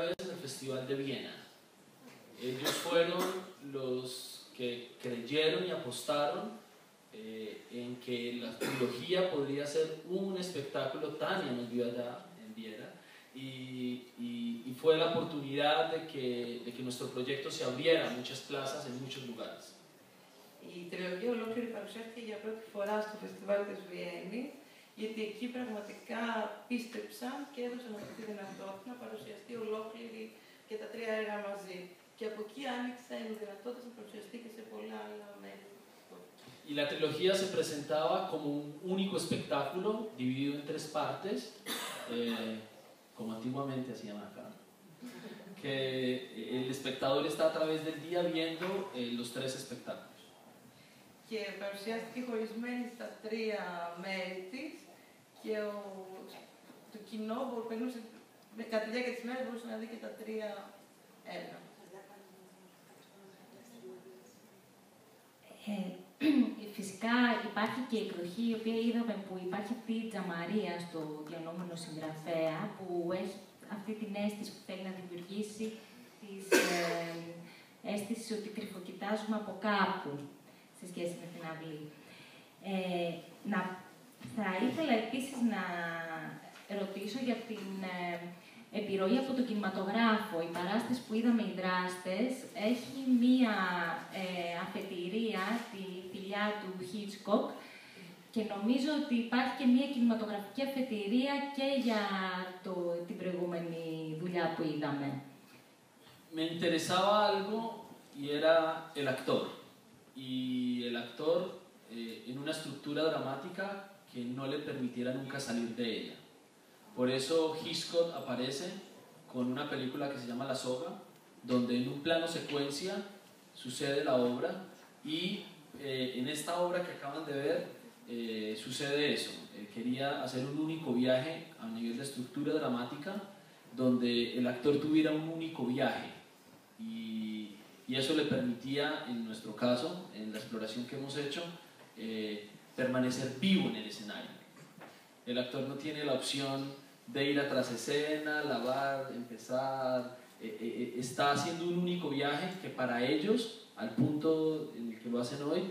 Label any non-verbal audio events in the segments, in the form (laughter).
en el Festival de Viena. Ellos fueron los que creyeron y apostaron eh, en que la trilogía podría ser un espectáculo, Tania nos vio allá en Viena, y, y, fue la oportunidad de que, de que nuestro proyecto se abriera a muchas plazas en muchos lugares. Η τριλογία ολόκληρη παρουσιάστηκε για πρώτη φορά στο Φεστιβάλ της Βιέννης γιατί εκεί πραγματικά πίστεψαν και έδωσαν αυτή τη δυνατότητα να παρουσιαστεί ολόκληρη και τα τρία έργα μαζί. Και από εκεί άνοιξε η δυνατότητα να παρουσιαστεί και σε πολλά άλλα μέρη. Y la trilogía se presentaba como un único espectáculo dividido en tres partes, eh, como antiguamente hacían acá, que el espectador está a través del día viendo eh, los tres espectáculos. Και παρουσιάστηκε χωρισμένη στα τρία μέρη της και ο, το κοινό μπορούσε, κατά τη διάρκεια της μέρας μπορούσε να δει και τα τρία έργα. Ε, (clears throat) φυσικά υπάρχει και η εκδοχή η οποία είδαμε που υπάρχει αυτή η τζαμαρία στο διανόμενο συγγραφέα που έχει αυτή την αίσθηση που θέλει να δημιουργήσει της ε, αίσθηση ότι κρυφοκοιτάζουμε από κάπου σε σχέση με την αυλή. Ε, να θα ήθελα επίσης να ρωτήσω για την ε, επιρροή από το κινηματογράφο. Η παράσταση που είδαμε οι δράστες έχει μία ε, αφετηρία, τη φιλιά του Hitchcock, και νομίζω ότι υπάρχει και μία κινηματογραφική αφετηρία και για το, την προηγούμενη δουλειά που είδαμε. Me interesaba algo y era el actor. Y el actor eh, en una estructura dramática que no le permitiera nunca salir de ella. Por eso Hitchcock aparece con una película que se llama La Soga, donde en un plano secuencia sucede la obra y eh, en esta obra que acaban de ver eh, sucede eso. Él quería hacer un único viaje a nivel de estructura dramática donde el actor tuviera un único viaje y, eso le permitía, en nuestro caso, en la exploración que hemos hecho, eh, permanecer vivo en el escenario. El actor no tiene la opción de ir a tras escena, lavar, empezar, eh, eh, eh, está haciendo un único viaje que para ellos, al punto en el que lo hacen hoy,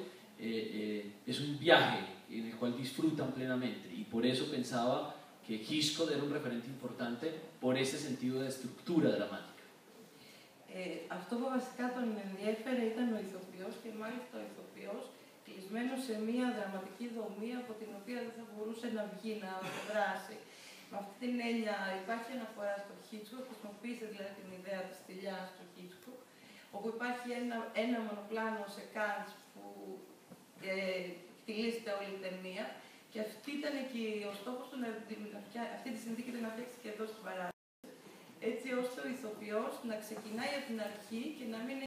es un viaje en el cual disfrutan plenamente y por eso pensaba que Hitchcock era un referente importante por ese sentido de estructura dramática. αυτό που βασικά τον ενδιέφερε ήταν ο ηθοποιός και μάλιστα ο ηθοποιός κλεισμένο σε μια δραματική δομή από την οποία δεν θα μπορούσε να βγει, να δράσει. Με αυτή την έννοια υπάρχει αναφορά στο Hitchcock, χρησιμοποίησε δηλαδή την ιδέα της θηλιάς του Hitchcock, όπου υπάρχει ένα, ένα μονοπλάνο σε Κάντς που ε, κτυλίζεται όλη η ταινία και αυτή ήταν και ο στόχος του να, αυτή τη συνθήκη να φτιάξει και εδώ στην παράσταση. Έτσι ώστε ο ηθοποιός να ξεκινάει από την αρχή και να μην